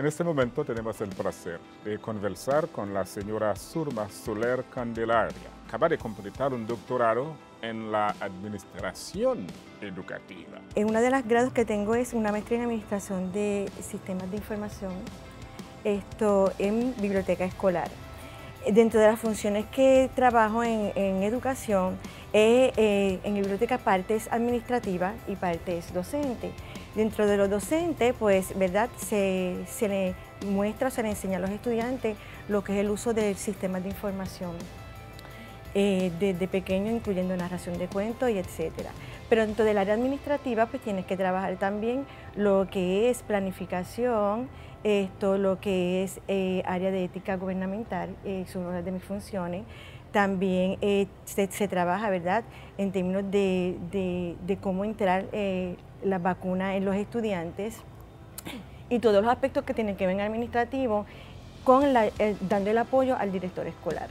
En este momento tenemos el placer de conversar con la señora Surma Soler Candelaria. Acaba de completar un doctorado en la administración educativa. En una de las grados que tengo es una maestría en administración de sistemas de información, esto en biblioteca escolar. Dentro de las funciones que trabajo en, educación, eh, en biblioteca parte es administrativa y parte es docente. Dentro de los docentes, pues, ¿verdad? Se, le muestra, se le enseña a los estudiantes lo que es el uso del sistema de información. Eh, desde pequeño, incluyendo narración de cuentos y etcétera. Pero dentro del área administrativa, pues tienes que trabajar también lo que es planificación, esto, lo que es eh, área de ética gubernamental, eh, son una de mis funciones. También eh, se, trabaja, ¿verdad?, en términos de, de cómo entrar la vacuna en los estudiantes y todos los aspectos que tienen que ver en administrativo, con la, dando el apoyo al director escolar.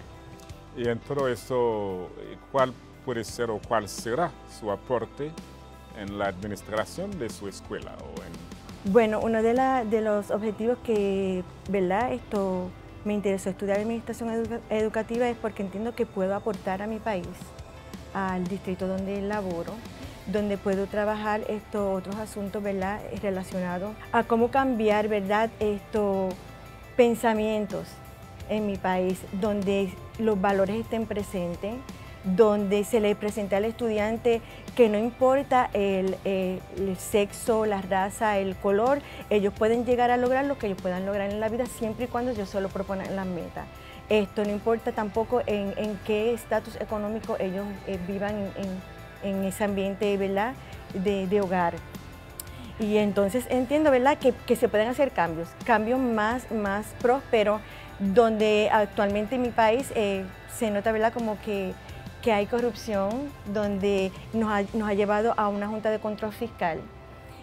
Y en todo eso, ¿cuál puede ser o cuál será su aporte en la administración de su escuela? O en... Bueno, uno de, de los objetivos que, ¿verdad? Esto me interesó estudiar administración educativa es porque entiendo que puedo aportar a mi país, al distrito donde laboro, donde puedo trabajar estos otros asuntos ¿verdad? relacionados a cómo cambiar ¿verdad? estos pensamientos en mi país, donde los valores estén presentes, donde se le presente al estudiante que no importa el, sexo, la raza, el color, ellos pueden llegar a lograr lo que ellos puedan lograr en la vida siempre y cuando yo solo proponga las metas. Esto no importa tampoco en, qué estatus económico ellos eh, vivan en ese ambiente ¿verdad? De, hogar. Y entonces entiendo ¿verdad? Que, se pueden hacer cambios, cambios más, más prósperos, donde actualmente en mi país eh, se nota ¿verdad? como que, que hay corrupción, donde nos ha, nos ha llevado a una junta de control fiscal.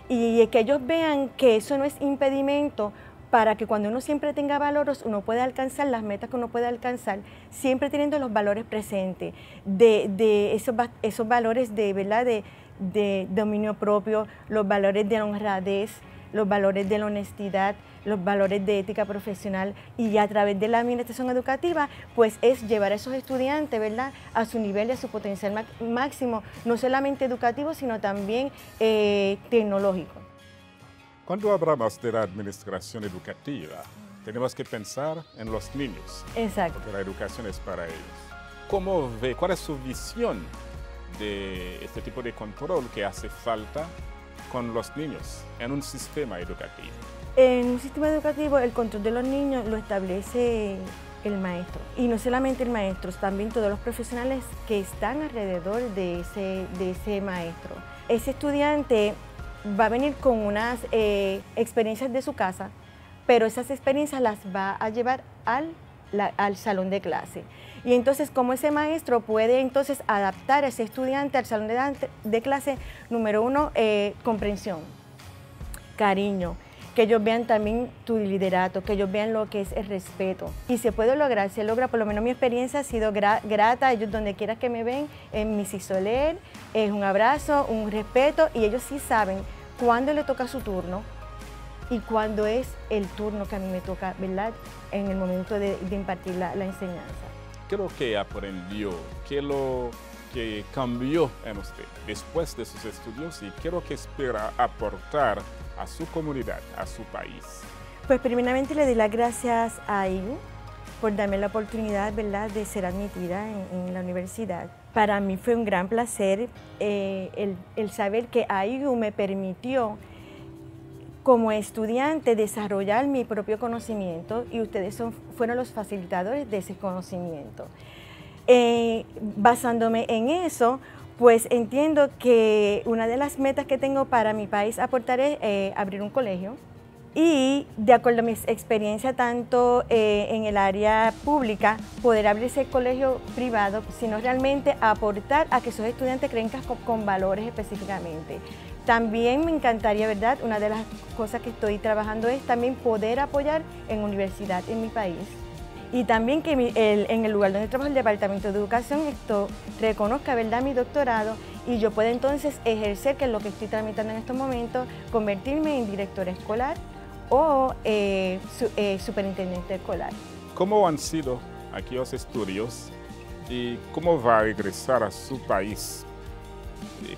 Y que ellos vean que eso no es impedimento para que cuando uno siempre tenga valores, uno pueda alcanzar las metas que uno puede alcanzar, siempre teniendo los valores presentes, de, esos, esos, valores de, ¿verdad? De, dominio propio, los valores de honradez, los valores de la honestidad, los valores de ética profesional y a través de la administración educativa, pues es llevar a esos estudiantes, ¿verdad?, a su nivel y a su potencial máximo, no solamente educativo, sino también eh, tecnológico. Cuando hablamos de la administración educativa, tenemos que pensar en los niños. Exacto. Porque la educación es para ellos. ¿Cómo ve, cuál es su visión de este tipo de control que hace falta con los niños en un sistema educativo? En un sistema educativo el control de los niños lo establece el maestro. Y no solamente el maestro, también todos los profesionales que están alrededor de ese, de ese maestro. Ese estudiante va a venir con unas eh, experiencias de su casa, pero esas experiencias las va a llevar al, al salón de clase. Y entonces, ¿cómo ese maestro puede entonces adaptar a ese estudiante al salón de, de clase? Número uno, eh, comprensión, cariño, que ellos vean también tu liderato, que ellos vean lo que es el respeto. Y se puede lograr, se logra, por lo menos mi experiencia ha sido grata, ellos donde quiera que me ven, en mi cisoler, es un abrazo, un respeto, y ellos sí saben cuándo le toca su turno y cuándo es el turno que a mí me toca, ¿verdad? En el momento de, impartir la, enseñanza. ¿Qué es lo que aprendió? ¿Qué es lo que cambió en usted después de sus estudios y qué es lo que espera aportar a su comunidad, a su país? Pues primeramente le doy las gracias a IU por darme la oportunidad ¿verdad? de ser admitida en, la universidad. Para mí fue un gran placer eh, el, saber que AIU me permitió como estudiante desarrollar mi propio conocimiento y ustedes son, fueron los facilitadores de ese conocimiento. Eh, basándome en eso, pues entiendo que una de las metas que tengo para mi país aportar es eh, abrir un colegio y de acuerdo a mi experiencia tanto eh, en el área pública, poder abrir ese colegio privado, sino realmente aportar a que esos estudiantes crezcan con, valores específicamente. También me encantaría, ¿verdad? Una de las cosas que estoy trabajando es también poder apoyar en universidad en mi país. Y también que en el lugar donde trabajo el Departamento de Educación esto reconozca, ¿verdad?, mi doctorado y yo pueda entonces ejercer, que es lo que estoy tramitando en estos momentos, convertirme en directora escolar o eh, eh, superintendente escolar. ¿Cómo han sido aquellos estudios y cómo va a regresar a su país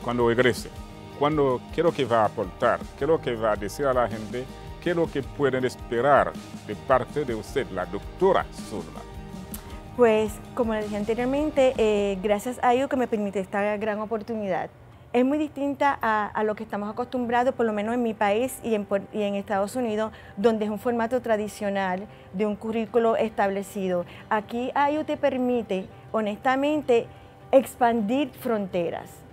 cuando regrese? ¿Cuándo, ¿Qué es lo que va a aportar? ¿Qué es lo que va a decir a la gente? ¿Qué es lo que pueden esperar de parte de usted, la doctora Surma? Pues, como le dije anteriormente, eh, gracias a ello que me permite esta gran oportunidad. Es muy distinta a, lo que estamos acostumbrados, por lo menos en mi país y en, y en, Estados Unidos, donde es un formato tradicional de un currículo establecido. Aquí AIU te permite, honestamente, expandir fronteras.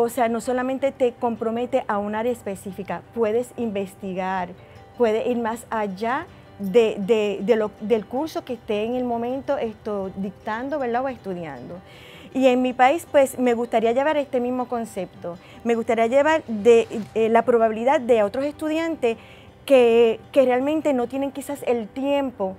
O sea, no solamente te compromete a un área específica, puedes investigar, puedes ir más allá de, del curso que esté en el momento esto, dictando ¿verdad? o estudiando. Y en mi país, pues me gustaría llevar este mismo concepto. Me gustaría llevar eh, la probabilidad de otros estudiantes que, que, realmente no tienen quizás el tiempo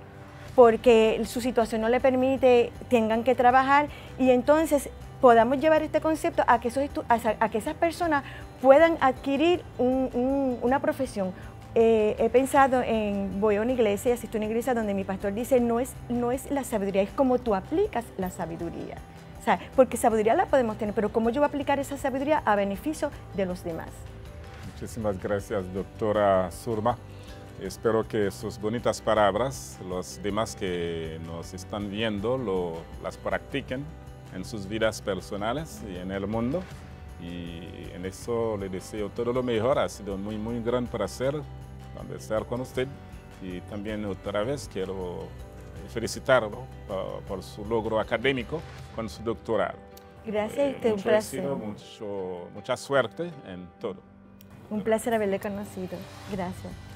porque su situación no le permite, tengan que trabajar y entonces podamos llevar este concepto a que, esas personas puedan adquirir una profesión, eh, he pensado en, voy a una iglesia, asisto a una iglesia donde mi pastor dice, no es, no es la sabiduría, es como tú aplicas la sabiduría. Porque sabiduría la podemos tener, pero cómo yo voy a aplicar esa sabiduría a beneficio de los demás. Muchísimas gracias, doctora Surma. Espero que sus bonitas palabras, los demás que nos están viendo, las practiquen en sus vidas personales y en el mundo. Y en eso le deseo todo lo mejor. Ha sido muy, muy gran placer estar con usted y también otra vez quiero felicitarlo por, su logro académico con su doctorado. Gracias, eh, un placer. mucha suerte en todo. Un placer haberle conocido. Gracias.